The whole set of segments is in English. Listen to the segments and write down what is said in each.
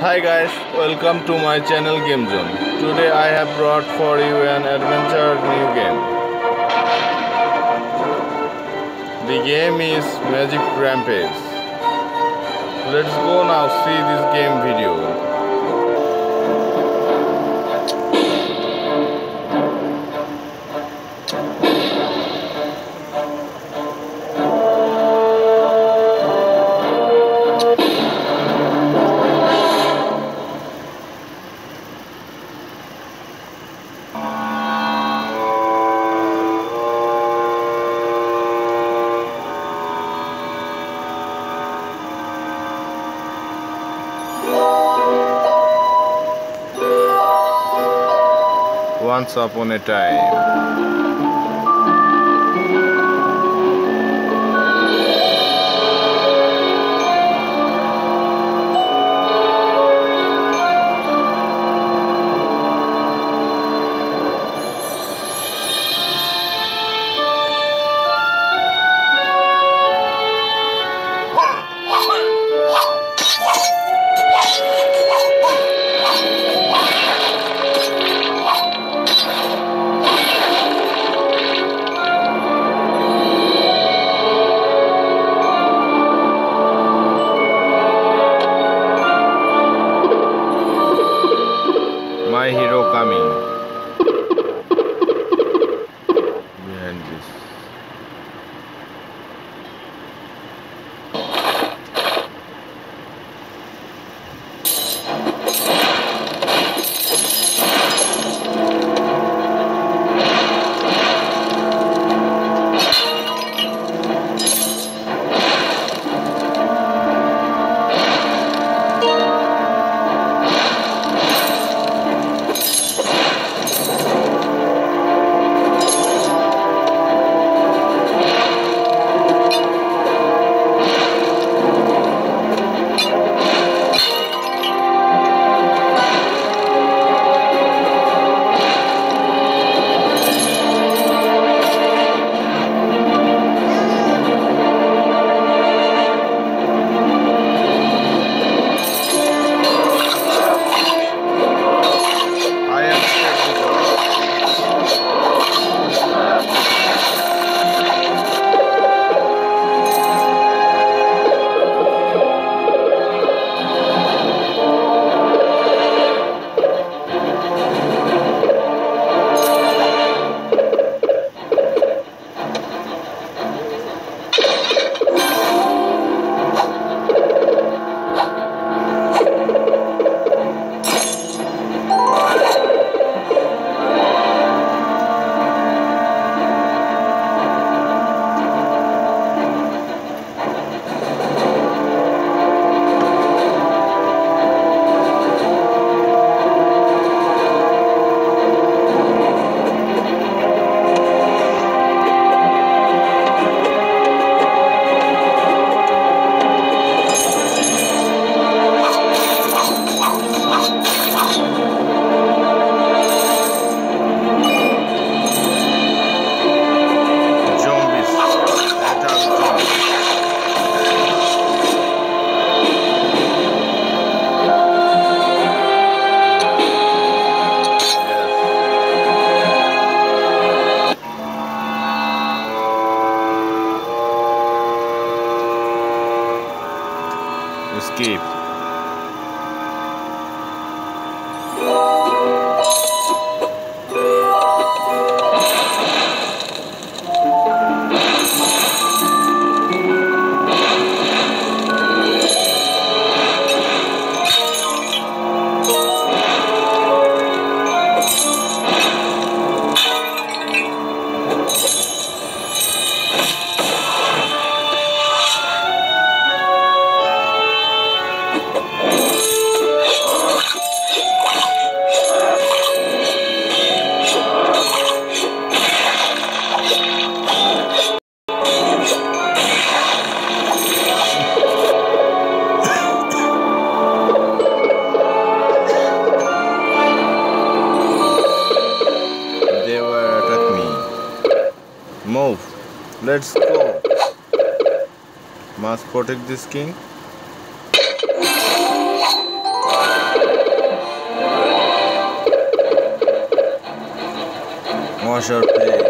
Hi guys, welcome to my channel Game Zone. Today I have brought for you an adventure new game. The game is Magic Rampage. Let's go now see this game video. Once upon a time. Let's go. Must protect this king. Wash.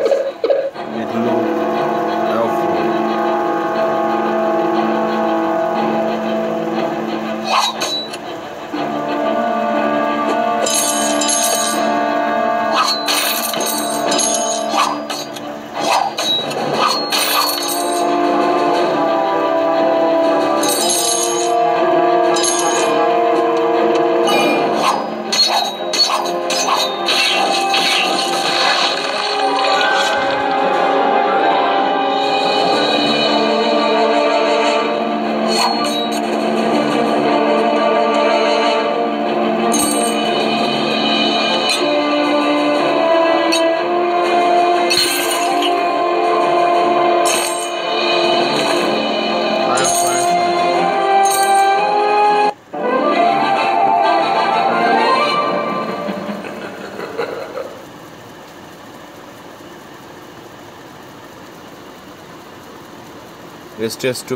Stage 2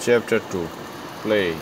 Chapter 2 Play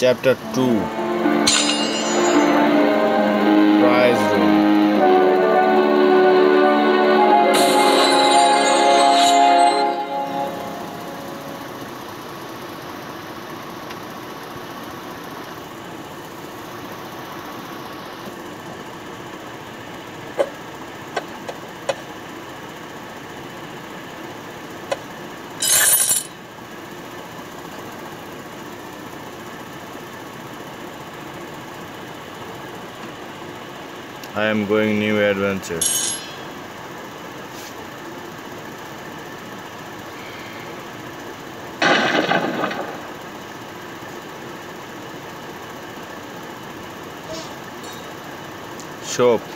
Chapter 2 I am going new adventure. Shop.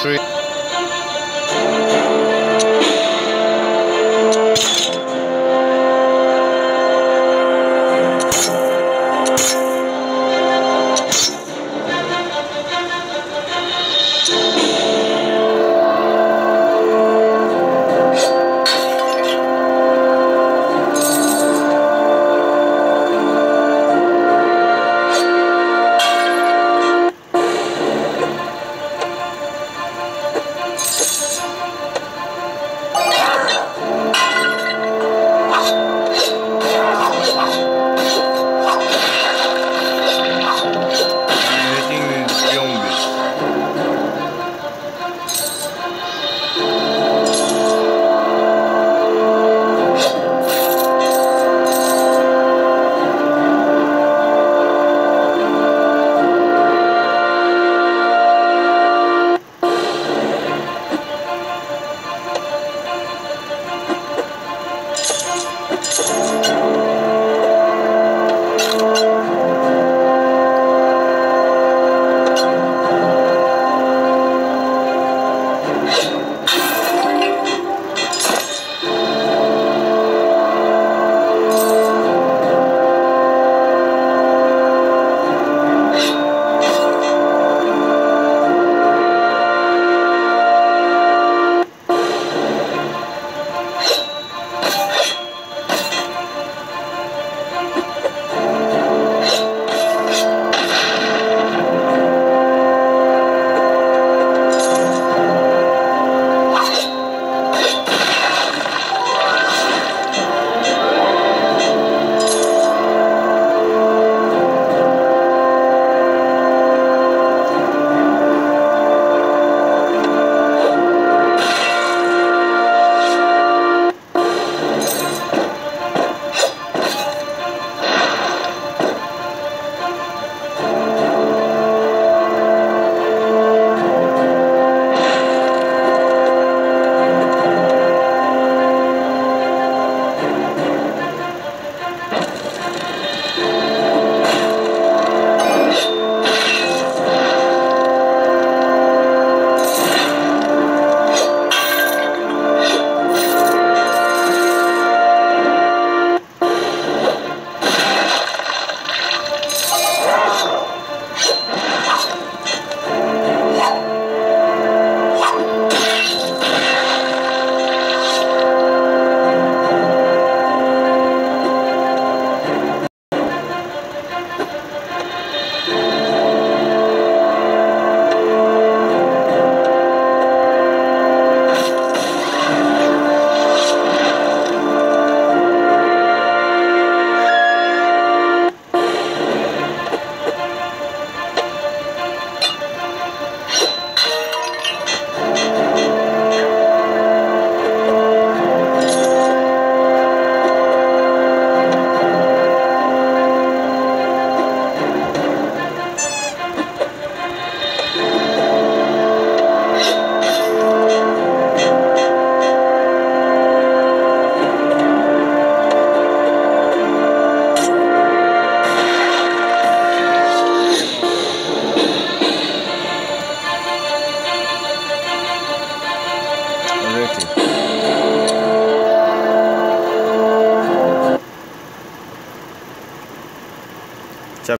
Chapter